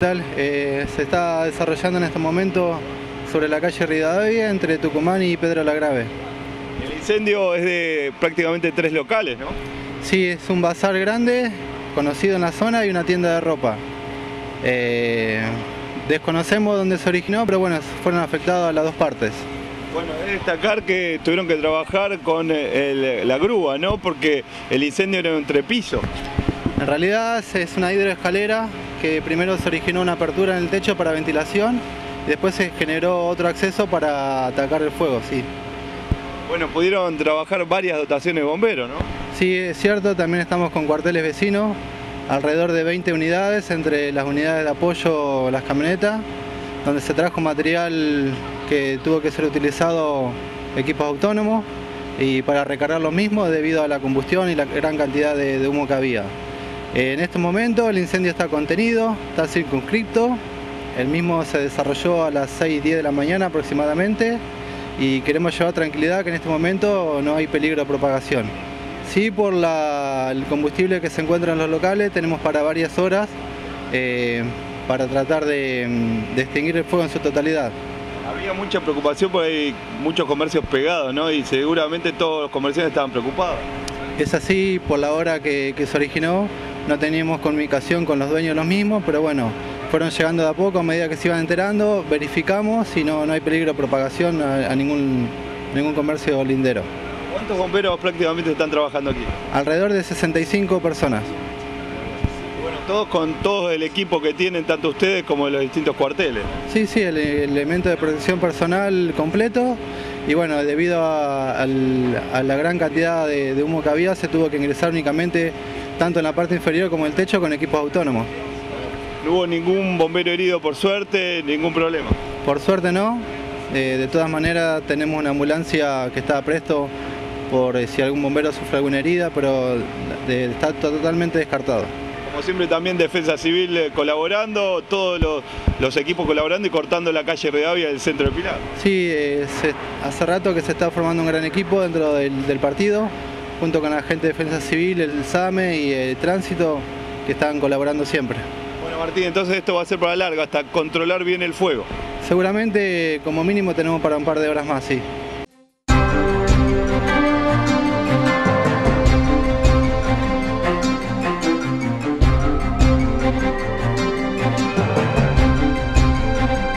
Eh, se está desarrollando en este momento sobre la calle Rivadavia entre Tucumán y Pedro la Grave. El incendio es de prácticamente tres locales, ¿no? Sí, es un bazar grande, conocido en la zona y una tienda de ropa. Eh, desconocemos dónde se originó, pero bueno, fueron afectadas las dos partes. Bueno, es destacar que tuvieron que trabajar con el- la grúa, ¿no? Porque el incendio era un trepiso. En realidad es una hidroescalera que primero se originó una apertura en el techo para ventilación y después se generó otro acceso para atacar el fuego, sí. Bueno, pudieron trabajar varias dotaciones de bomberos, ¿no? Sí, es cierto, también estamos con cuarteles vecinos, alrededor de 20 unidades entre las unidades de apoyo, las camionetas, donde se trajo material que tuvo que ser utilizado equipos autónomos y para recargar lo mismo debido a la combustión y la gran cantidad de, de humo que había. En este momento el incendio está contenido, está circunscripto, el mismo se desarrolló a las 6 y 10 de la mañana aproximadamente y queremos llevar tranquilidad que en este momento no hay peligro de propagación. Sí, por la- el combustible que se encuentra en los locales tenemos para varias horas eh, para tratar de, mm, de extinguir el fuego en su totalidad. Había mucha preocupación porque hay muchos comercios pegados, ¿no? Y seguramente todos los comerciantes estaban preocupados. Es así, por la hora que, que se originó, no teníamos comunicación con los dueños de los mismos, pero bueno, fueron llegando de a poco a medida que se iban enterando, verificamos y no, no hay peligro de propagación a, a ningún, ningún comercio lindero. ¿Cuántos bomberos prácticamente están trabajando aquí? Alrededor de 65 personas. Bueno, todos con todo el equipo que tienen, tanto ustedes como los distintos cuarteles. Sí, sí, el, el elemento de protección personal completo y bueno, debido a, la gran cantidad de, de humo que había, se tuvo que ingresar únicamente tanto en la parte inferior como en el techo con equipos autónomos. No hubo ningún bombero herido por suerte, ningún problema. Por suerte no, Eh, de todas maneras tenemos una ambulancia que está presto por eh, si algún bombero sufre alguna herida, pero de- está totalmente descartado. Como siempre también Defensa Civil eh, colaborando, todos los, los equipos colaborando y cortando la calle Redavia del centro de Pilar. Sí, eh, se- hace rato que se está formando un gran equipo dentro del, del partido, junto con la gente de Defensa Civil, el SAME y el Tránsito, que están colaborando siempre. Bueno Martín, entonces esto va a ser para largo, hasta controlar bien el fuego. Seguramente como mínimo tenemos para un par de horas más, sí.